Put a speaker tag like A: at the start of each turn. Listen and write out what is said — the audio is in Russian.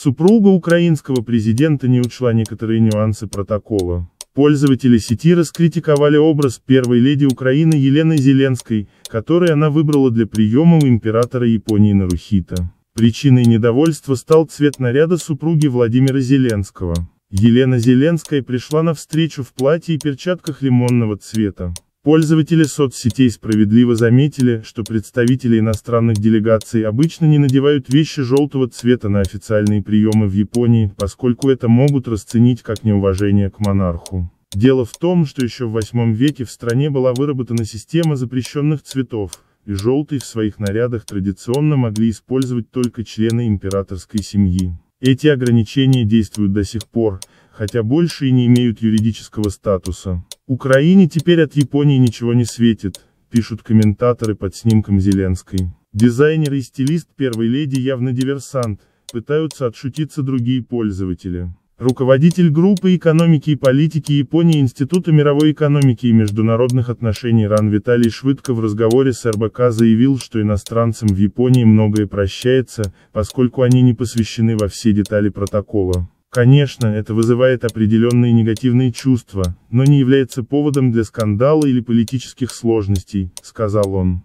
A: Супруга украинского президента не учла некоторые нюансы протокола. Пользователи сети раскритиковали образ первой леди Украины Елены Зеленской, который она выбрала для приема у императора Японии Нарухита. Причиной недовольства стал цвет наряда супруги Владимира Зеленского. Елена Зеленская пришла на встречу в платье и перчатках лимонного цвета. Пользователи соцсетей справедливо заметили, что представители иностранных делегаций обычно не надевают вещи желтого цвета на официальные приемы в Японии, поскольку это могут расценить как неуважение к монарху. Дело в том, что еще в 8 веке в стране была выработана система запрещенных цветов, и желтый в своих нарядах традиционно могли использовать только члены императорской семьи. Эти ограничения действуют до сих пор, хотя больше и не имеют юридического статуса. Украине теперь от Японии ничего не светит, пишут комментаторы под снимком Зеленской. Дизайнер и стилист первой леди явно диверсант, пытаются отшутиться другие пользователи. Руководитель группы экономики и политики Японии Института мировой экономики и международных отношений РАН Виталий Швыдко в разговоре с РБК заявил, что иностранцам в Японии многое прощается, поскольку они не посвящены во все детали протокола. Конечно, это вызывает определенные негативные чувства, но не является поводом для скандала или политических сложностей, сказал он.